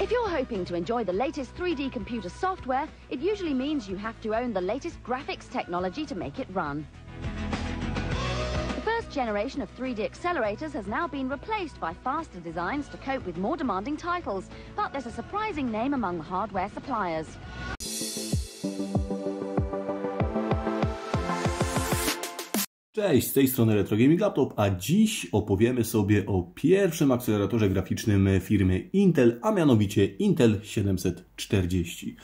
If you're hoping to enjoy the latest 3D computer software, it usually means you have to own the latest graphics technology to make it run. The first generation of 3D accelerators has now been replaced by faster designs to cope with more demanding titles, but there's a surprising name among the hardware suppliers. Cześć, z tej strony Retro Gaming Laptop, a dziś opowiemy sobie o pierwszym akceleratorze graficznym firmy Intel, a mianowicie Intel 740.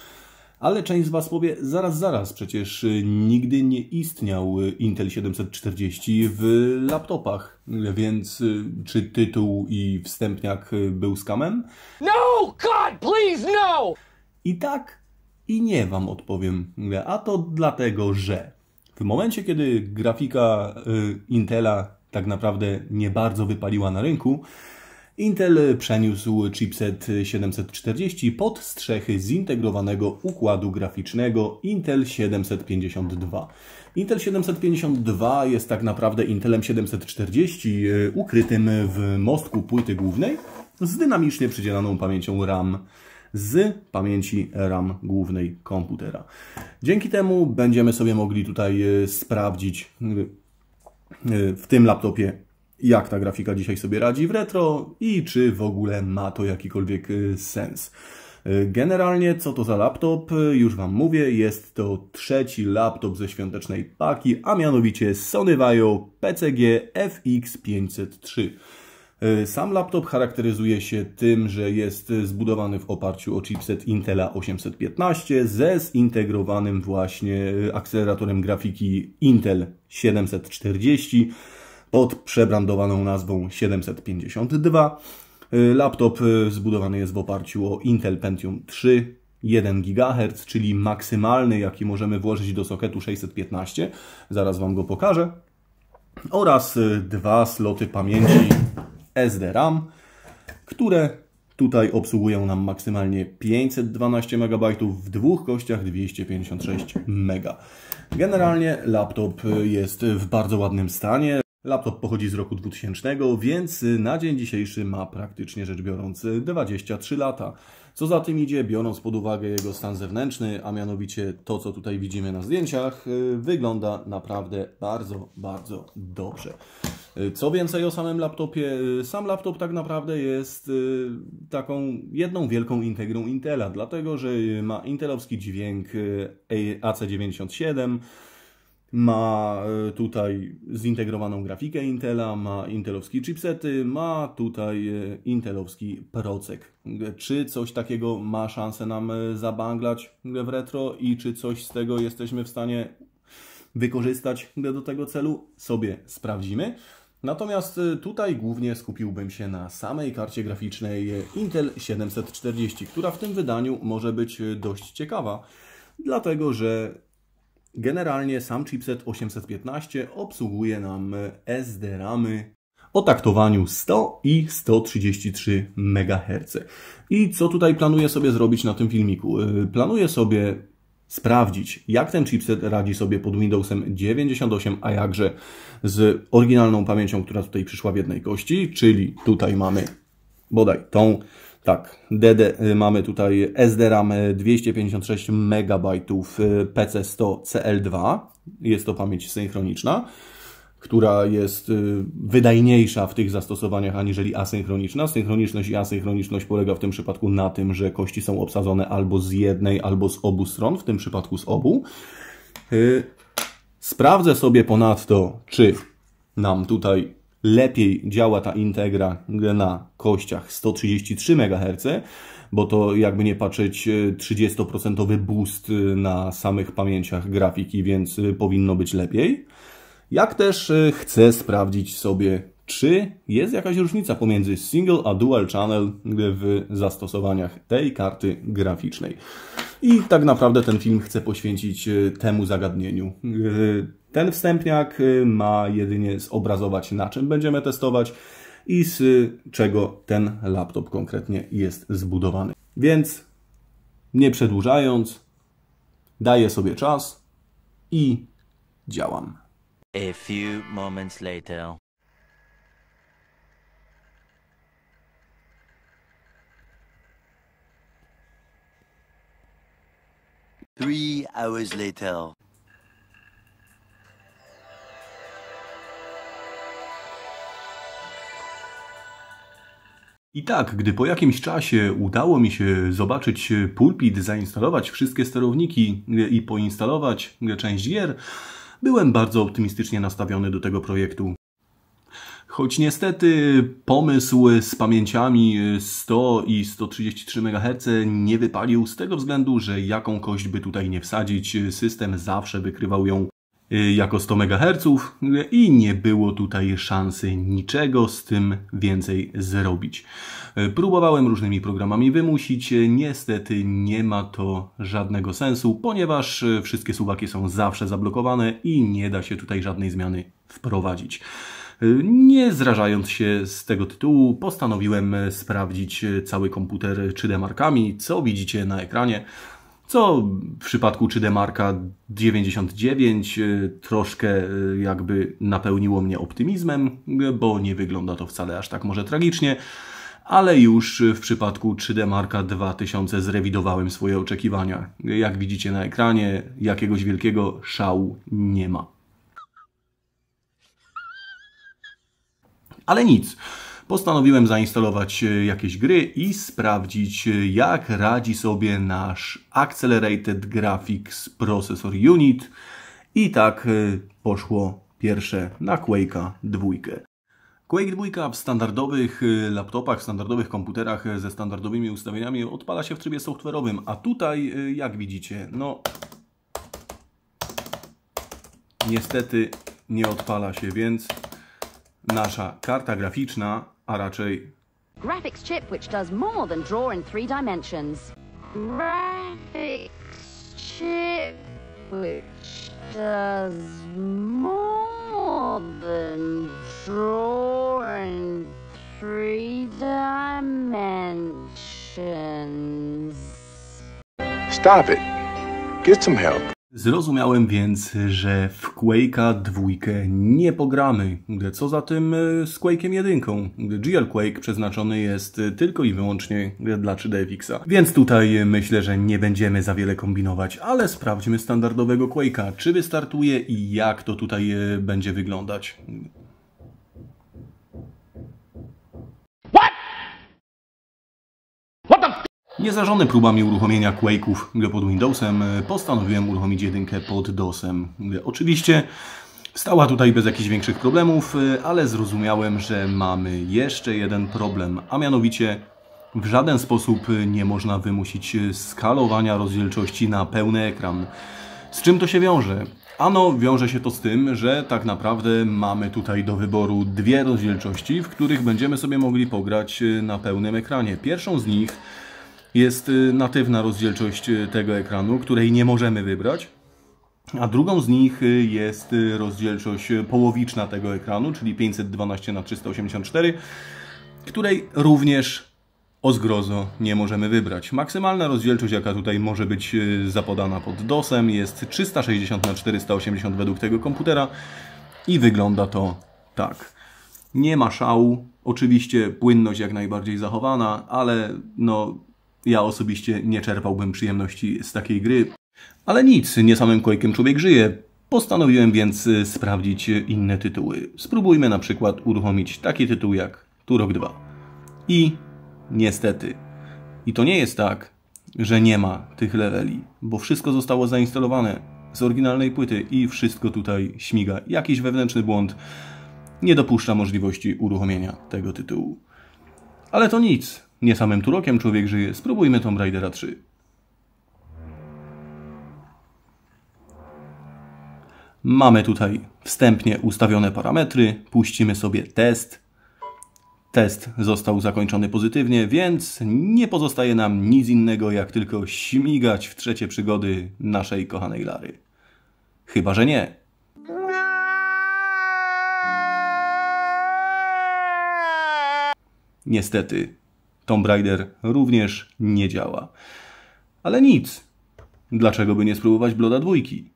Ale część z Was powie, zaraz, zaraz, przecież nigdy nie istniał Intel 740 w laptopach, więc czy tytuł i wstępniak był skamem? No! God, please, no! I tak, i nie Wam odpowiem, a to dlatego, że w momencie, kiedy grafika y, Intela tak naprawdę nie bardzo wypaliła na rynku, Intel przeniósł chipset 740 pod strzechy zintegrowanego układu graficznego Intel 752. Intel 752 jest tak naprawdę Intelem 740 y, ukrytym w mostku płyty głównej z dynamicznie przydzielaną pamięcią RAM z pamięci RAM głównej komputera. Dzięki temu będziemy sobie mogli tutaj e, sprawdzić e, w tym laptopie, jak ta grafika dzisiaj sobie radzi w retro i czy w ogóle ma to jakikolwiek e, sens. Generalnie co to za laptop? Już Wam mówię, jest to trzeci laptop ze świątecznej paki, a mianowicie Sony Vaio PCG FX503. E, sam laptop charakteryzuje się tym, że jest zbudowany w oparciu o chipset Intela 815 ze zintegrowanym właśnie akceleratorem grafiki Intel 740 pod przebrandowaną nazwą 752. E, laptop e, zbudowany jest w oparciu o Intel Pentium 3 1 GHz, czyli maksymalny, jaki możemy włożyć do soketu 615. Zaraz Wam go pokażę. Oraz dwa sloty pamięci SDRAM, które tutaj obsługują nam maksymalnie 512 MB w dwóch kościach 256 MB. Generalnie laptop jest w bardzo ładnym stanie. Laptop pochodzi z roku 2000, więc na dzień dzisiejszy ma praktycznie rzecz biorąc 23 lata. Co za tym idzie, biorąc pod uwagę jego stan zewnętrzny, a mianowicie to, co tutaj widzimy na zdjęciach, y, wygląda naprawdę bardzo, bardzo dobrze. Y, co więcej o samym laptopie, y, sam laptop tak naprawdę jest taką jedną wielką integrą Intela, dlatego że ma intelowski dźwięk AC97, ma e, tutaj zintegrowaną grafikę Intela, ma intelowskie chipsety, ma tutaj e, intelowski procek. Czy coś takiego ma szansę nam e, zabanglać w retro i czy coś z tego jesteśmy w stanie wykorzystać do tego celu, sobie sprawdzimy. Natomiast tutaj głównie skupiłbym się na samej karcie graficznej Intel 740, która w tym wydaniu może być dość ciekawa, dlatego że Generalnie sam chipset 815 obsługuje nam SD-ramy o taktowaniu 100 i 133 MHz. I co tutaj planuję sobie zrobić na tym filmiku? Y, planuję sobie sprawdzić, jak ten chipset radzi sobie pod Windowsem 98, a jakże z oryginalną pamięcią, która tutaj przyszła w jednej kości, czyli tutaj mamy bodaj tą tak, DD, y, mamy tutaj SDRAM 256 MB PC100 CL2. Jest to pamięć synchroniczna, która jest y, wydajniejsza w tych zastosowaniach aniżeli asynchroniczna. Synchroniczność i asynchroniczność polega w tym przypadku na tym, że kości są obsadzone albo z jednej, albo z obu stron, w tym przypadku z obu. Y, sprawdzę sobie ponadto, czy nam tutaj lepiej działa ta integra na kościach 133 MHz, bo to jakby nie patrzeć 30% boost na samych pamięciach grafiki, więc powinno być lepiej. Jak też chcę sprawdzić sobie, czy jest jakaś różnica pomiędzy single a dual channel w zastosowaniach tej karty graficznej. I tak naprawdę ten film chcę poświęcić temu zagadnieniu. Ten wstępniak y, ma jedynie zobrazować, na czym będziemy testować i z czego ten laptop konkretnie jest zbudowany. Więc nie przedłużając, daję sobie czas i działam. A few moments later. Hours later. I tak, gdy po jakimś czasie udało mi się zobaczyć pulpit, zainstalować wszystkie sterowniki i poinstalować część gier, byłem bardzo optymistycznie nastawiony do tego projektu. Choć niestety pomysł z pamięciami 100 i 133 MHz nie wypalił z tego względu, że jaką kość by tutaj nie wsadzić, system zawsze wykrywał ją y, jako 100 MHz i nie było tutaj szansy niczego z tym więcej zrobić. Próbowałem różnymi programami wymusić, niestety nie ma to żadnego sensu, ponieważ wszystkie suwaki są zawsze zablokowane i nie da się tutaj żadnej zmiany wprowadzić. Nie zrażając się z tego tytułu, postanowiłem sprawdzić cały komputer 3D markami, co widzicie na ekranie. Co w przypadku 3D Marka 99 troszkę jakby napełniło mnie optymizmem, bo nie wygląda to wcale aż tak może tragicznie, ale już w przypadku 3D Marka 2000 zrewidowałem swoje oczekiwania. Jak widzicie na ekranie, jakiegoś wielkiego szału nie ma. Ale nic. Postanowiłem zainstalować e, jakieś gry i sprawdzić, e, jak radzi sobie nasz Accelerated Graphics Processor Unit. I tak e, poszło pierwsze na Quake'a 2. Quake 2 w standardowych laptopach, standardowych komputerach ze standardowymi ustawieniami odpala się w trybie software'owym, a tutaj, jak widzicie, no niestety nie odpala się, więc nasza karta graficzna, a raczej Graphics chip which does more than draw in three dimensions. Graphics chip which does more than draw in three dimensions. Stop it. Get some help. Zrozumiałem więc, że w Quake'a dwójkę nie pogramy. Co za tym e, z Quake'iem jedynką? GL Quake przeznaczony jest tylko i wyłącznie dla 3DFX-a. Więc tutaj myślę, że nie będziemy za wiele kombinować, ale sprawdźmy standardowego Quake'a. Czy wystartuje i jak to tutaj e, będzie wyglądać. Niezrażony próbami uruchomienia Quake'ów pod Windowsem, postanowiłem uruchomić jedynkę pod DOSem. Oczywiście stała tutaj bez jakichś większych problemów, ale zrozumiałem, że mamy jeszcze jeden problem, a mianowicie w żaden sposób nie można wymusić skalowania rozdzielczości na pełny ekran. Z czym to się wiąże? Ano, wiąże się to z tym, że tak naprawdę mamy tutaj do wyboru dwie rozdzielczości, w których będziemy sobie mogli pograć na pełnym ekranie. Pierwszą z nich jest y, natywna rozdzielczość y, tego ekranu, której nie możemy wybrać. A drugą z nich y, jest rozdzielczość połowiczna tego ekranu, czyli 512 na 384, której również o zgrozo nie możemy wybrać. Maksymalna rozdzielczość, jaka tutaj może być zapodana pod DOSem, jest 360 na 480 według tego komputera i wygląda to tak. Nie ma szału, oczywiście płynność jak najbardziej zachowana, ale no ja osobiście nie czerpałbym przyjemności z takiej gry. Ale nic, nie samym Quake'em człowiek żyje. Postanowiłem więc y, sprawdzić inne tytuły. Spróbujmy na przykład uruchomić taki tytuł jak Turok 2. I niestety, i to nie jest tak, że nie ma tych leveli, bo wszystko zostało zainstalowane z oryginalnej płyty i wszystko tutaj śmiga. Jakiś wewnętrzny błąd nie dopuszcza możliwości uruchomienia tego tytułu. Ale to nic. Nie samym Turokiem człowiek żyje. Spróbujmy Tomb Raidera 3. Mamy tutaj wstępnie ustawione parametry. Puścimy sobie test. Test został zakończony pozytywnie, więc nie pozostaje nam nic innego, jak tylko śmigać w trzecie przygody naszej kochanej Lary. Chyba, że nie. Niestety, Tomb Raider również nie działa. Ale nic. Dlaczego by nie spróbować Bloda dwójki?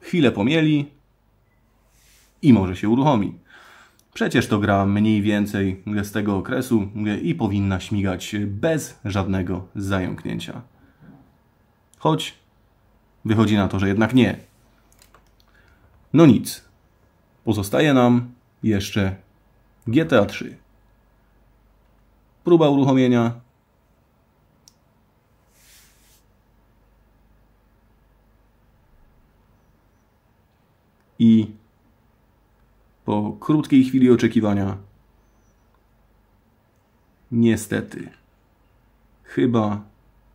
Chwilę pomieli i może się uruchomi. Przecież to gra mniej więcej z tego okresu i powinna śmigać bez żadnego zająknięcia. Choć wychodzi na to, że jednak nie. No nic. Pozostaje nam jeszcze GTA 3. Próba uruchomienia. I po krótkiej chwili oczekiwania niestety chyba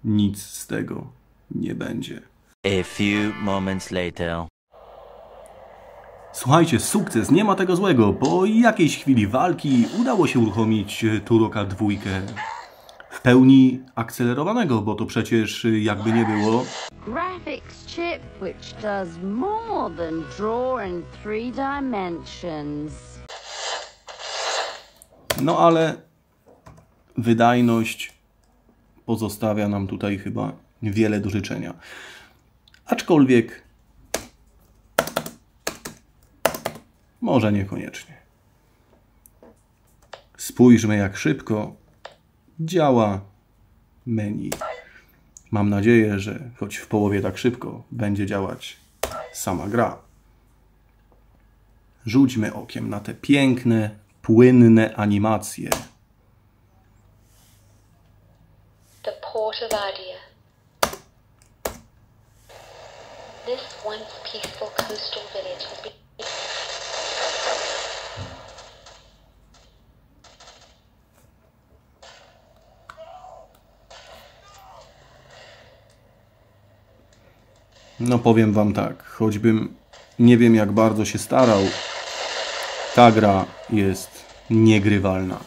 nic z tego nie będzie. A few moments later. Słuchajcie, sukces, nie ma tego złego. Po jakiejś chwili walki udało się uruchomić Turoka dwójkę w pełni akcelerowanego, bo to przecież jakby nie było. Graphics chip which does more than draw in three dimensions. No ale wydajność pozostawia nam tutaj chyba wiele do życzenia. Aczkolwiek może niekoniecznie. Spójrzmy jak szybko działa menu. Mam nadzieję, że choć w połowie tak szybko będzie działać sama gra. Rzućmy okiem na te piękne, płynne animacje. The Port of Adia. This once peaceful coastal village has. No powiem wam tak, choćbym nie wiem jak bardzo się starał, ta gra jest niegrywalna.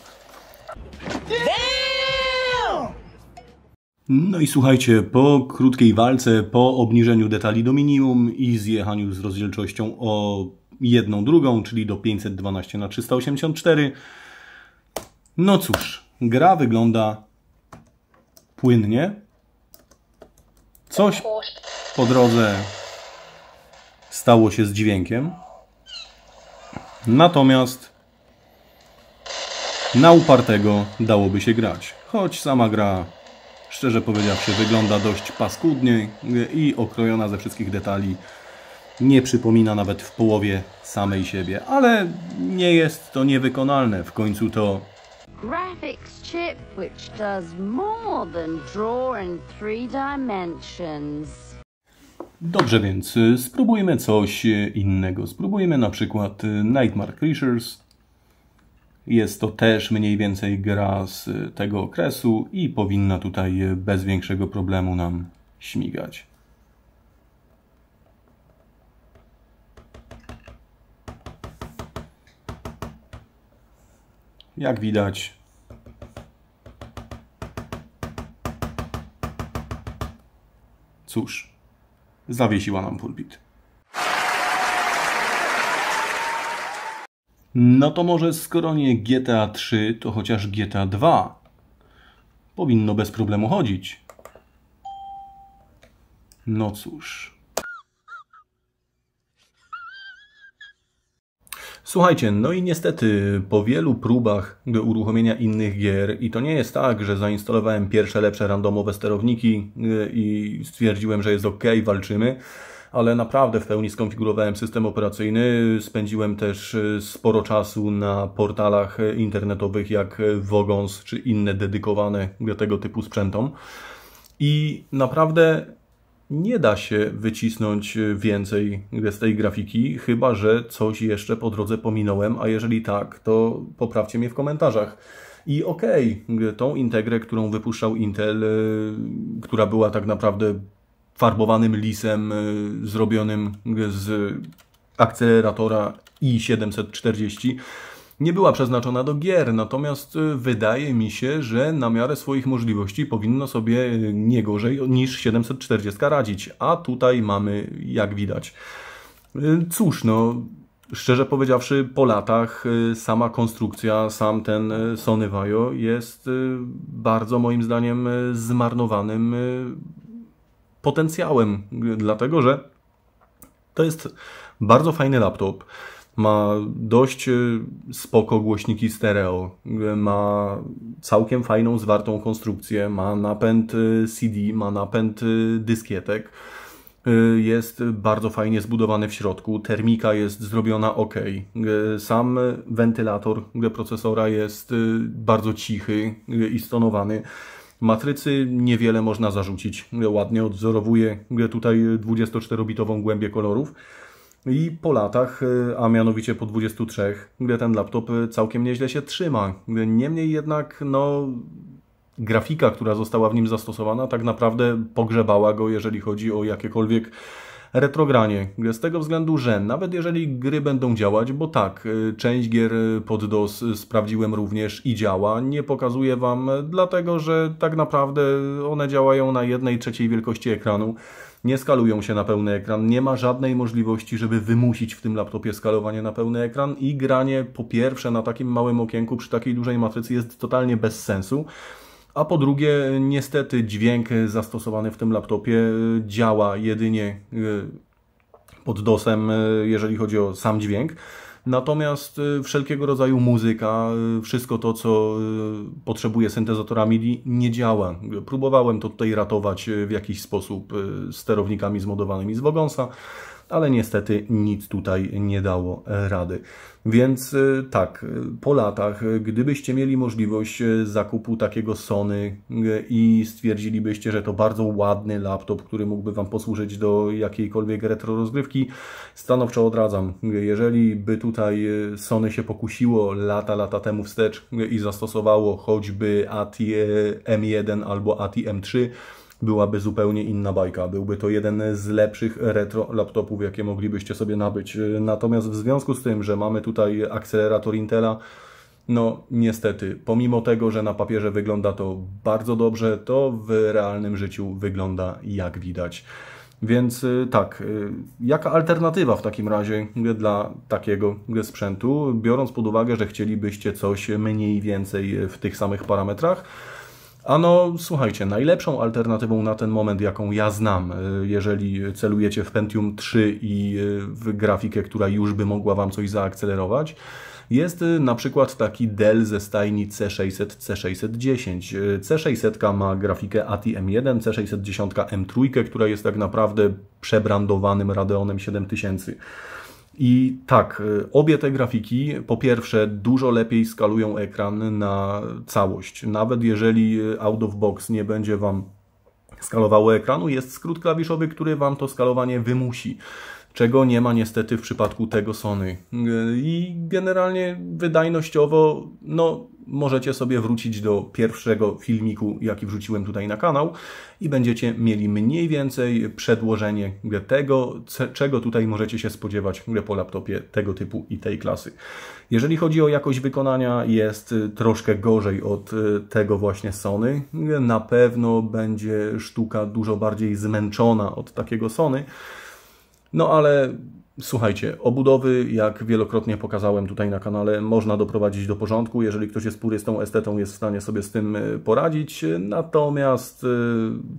No i słuchajcie, po krótkiej walce, po obniżeniu detali do minimum i zjechaniu z rozdzielczością o jedną drugą, czyli do 512 na 384, no cóż, gra wygląda płynnie. Coś po drodze stało się z dźwiękiem. Natomiast na upartego dałoby się grać. Choć sama gra, szczerze powiedziawszy, wygląda dość paskudnie i okrojona ze wszystkich detali. Nie przypomina nawet w połowie samej siebie, ale nie jest to niewykonalne. W końcu to Graphics chip which does more than draw in three dimensions. Dobrze, więc y, spróbujmy coś y, innego. Spróbujmy na przykład y, Nightmare Creatures. Jest to też mniej więcej gra z tego okresu i powinna tutaj bez większego problemu nam śmigać. Jak widać, cóż, zawiesiła nam pulpit. No to może skoro nie GTA 3, to chociaż GTA 2. Powinno bez problemu chodzić. No cóż. Słuchajcie, no i niestety po wielu próbach do uruchomienia innych gier i to nie jest tak, że zainstalowałem pierwsze lepsze randomowe sterowniki y, i stwierdziłem, że jest ok, walczymy, ale naprawdę w pełni skonfigurowałem system operacyjny, spędziłem też y, sporo czasu na portalach internetowych jak Wogons czy inne dedykowane do tego typu sprzętom. I naprawdę nie da się wycisnąć więcej z tej grafiki, chyba że coś jeszcze po drodze pominąłem, a jeżeli tak, to poprawcie mnie w komentarzach. I okej, tą integrę, którą wypuszczał Intel, y, która była tak naprawdę farbowanym lisem y, zrobionym z akceleratora i740, nie była przeznaczona do gier, natomiast y, wydaje mi się, że na miarę swoich możliwości powinno sobie y, nie gorzej niż 740 radzić, a tutaj mamy jak widać. Y, Cóż, no, szczerze powiedziawszy, po latach sama konstrukcja, sam ten Sony Vaio jest bardzo moim zdaniem zmarnowanym potencjałem, dlatego że to jest bardzo fajny laptop. Ma dość y, spoko głośniki stereo, y, ma całkiem fajną, zwartą konstrukcję, ma napęd y, CD, ma napęd dyskietek. Jest bardzo fajnie zbudowany w środku, termika jest zrobiona ok. Sam wentylator procesora jest bardzo cichy i stonowany. Matrycy niewiele można zarzucić. Ładnie odwzorowuje tutaj 24-bitową głębię kolorów. I po latach, a mianowicie po 23, gdy ten laptop całkiem nieźle się trzyma. Niemniej jednak, no, grafika, która została w nim zastosowana, tak naprawdę pogrzebała go, jeżeli chodzi o jakiekolwiek retrogranie. Z tego względu, że nawet jeżeli gry będą działać, bo tak, część gier pod DOS sprawdziłem również i działa, nie pokazuję Wam, dlatego że tak naprawdę one działają na jednej trzeciej wielkości ekranu nie skalują się na pełny ekran, nie ma żadnej możliwości, żeby wymusić w tym laptopie skalowanie na pełny ekran i granie po pierwsze na takim małym okienku przy takiej dużej matrycy jest totalnie bez sensu. A po drugie, niestety dźwięk zastosowany w tym laptopie działa jedynie e, pod DOSem, e, jeżeli chodzi o sam dźwięk. Natomiast y, wszelkiego rodzaju muzyka, y, wszystko to, co y, potrzebuje syntezatora MIDI, nie działa. Próbowałem to tutaj ratować w jakiś sposób sterownikami zmodowanymi z Wogonsa, ale niestety nic tutaj nie dało rady. Więc y, tak, y, po latach, gdybyście mieli możliwość zakupu takiego Sony i stwierdzilibyście, że to bardzo ładny laptop, który mógłby Wam posłużyć do jakiejkolwiek retro rozgrywki, stanowczo odradzam. Jeżeli by tutaj Sony się pokusiło lata, lata temu wstecz i zastosowało choćby ATI M1 albo ATI M3, byłaby zupełnie inna bajka. Byłby to jeden z lepszych retro laptopów, jakie moglibyście sobie nabyć. Natomiast w związku z tym, że mamy tutaj akcelerator Intela, no niestety, pomimo tego, że na papierze wygląda to bardzo dobrze, to w realnym życiu wygląda jak widać. Więc y, tak, y, jaka alternatywa w takim razie dla takiego sprzętu, biorąc pod uwagę, że chcielibyście coś mniej więcej w tych samych parametrach? Ano, słuchajcie, najlepszą alternatywą na ten moment, jaką ja znam, y, jeżeli celujecie w Pentium 3 i y, w grafikę, która już by mogła Wam coś zaakcelerować, jest y, na przykład taki Dell ze stajni C600, C610. C600 ma grafikę ATI M1, C610 M3, która jest tak naprawdę przebrandowanym Radeonem 7000. I tak, y, obie te grafiki po pierwsze dużo lepiej skalują ekran na całość. Nawet jeżeli y, out of box nie będzie Wam skalowało ekranu, jest skrót klawiszowy, który Wam to skalowanie wymusi czego nie ma niestety w przypadku tego Sony. I generalnie wydajnościowo, no, możecie sobie wrócić do pierwszego filmiku, jaki wrzuciłem tutaj na kanał i będziecie mieli mniej więcej przedłożenie tego, czego tutaj możecie się spodziewać po laptopie tego typu i tej klasy. Jeżeli chodzi o jakość wykonania, jest troszkę gorzej od tego właśnie Sony. Na pewno będzie sztuka dużo bardziej zmęczona od takiego Sony, no ale słuchajcie, obudowy, jak wielokrotnie pokazałem tutaj na kanale, można doprowadzić do porządku. Jeżeli ktoś jest purystą, estetą, jest w stanie sobie z tym e, poradzić. Natomiast e,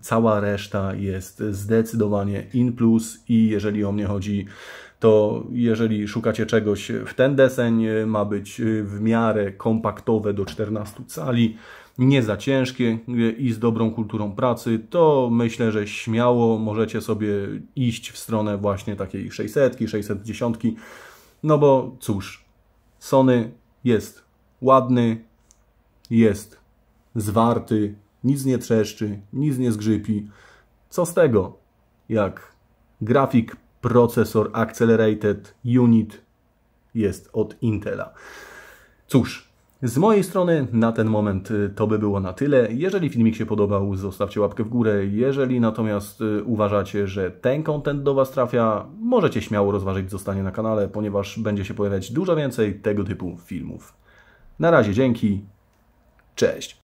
cała reszta jest zdecydowanie in plus i jeżeli o mnie chodzi, to jeżeli szukacie czegoś w ten deseń, e, ma być w miarę kompaktowe do 14 cali, nie za ciężkie i z dobrą kulturą pracy, to myślę, że śmiało możecie sobie iść w stronę właśnie takiej 600, 610. No bo cóż, Sony jest ładny, jest zwarty, nic nie trzeszczy, nic nie zgrzypi. Co z tego, jak grafik, procesor Accelerated Unit jest od Intela. Cóż, z mojej strony na ten moment y, to by było na tyle. Jeżeli filmik się podobał, zostawcie łapkę w górę. Jeżeli natomiast y, uważacie, że ten content do Was trafia, możecie śmiało rozważyć zostanie na kanale, ponieważ będzie się pojawiać dużo więcej tego typu filmów. Na razie dzięki, cześć!